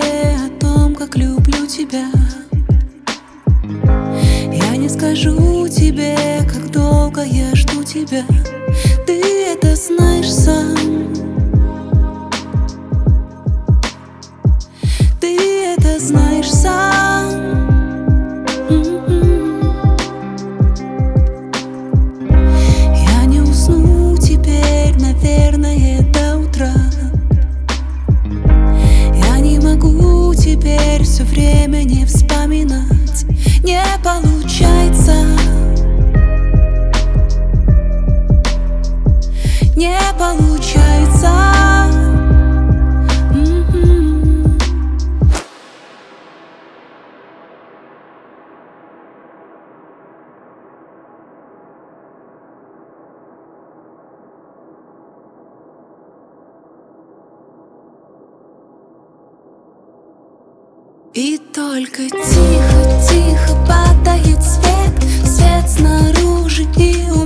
о том, как люблю тебя. Я не скажу тебе, как долго я жду тебя. Ты это знаешь сам Не И только тихо-тихо падает свет. Свет снаружи и у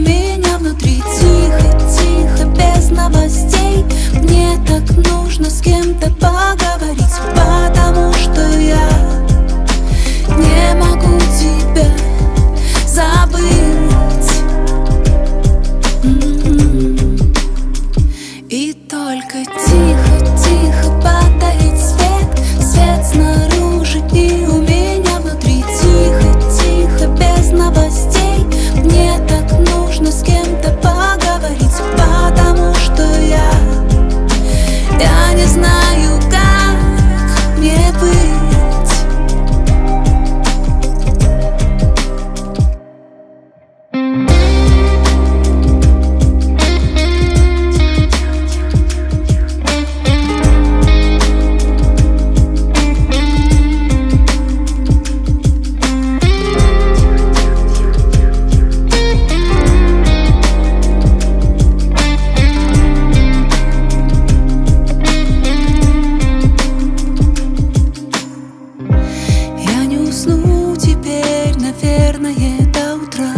наверное, до утра.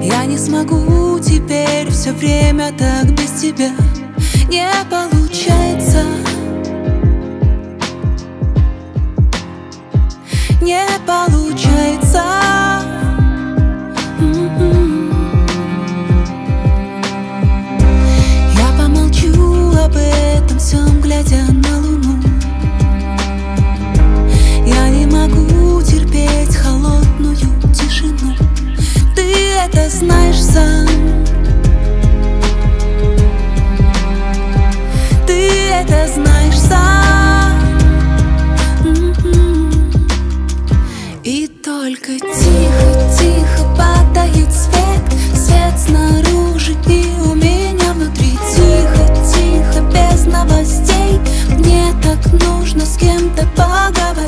Я не смогу теперь все время так без тебя. Не получается. Не получается знаешь сам. И только тихо-тихо падает свет. Свет снаружи и у меня внутри. Тихо-тихо, без новостей. Мне так нужно с кем-то поговорить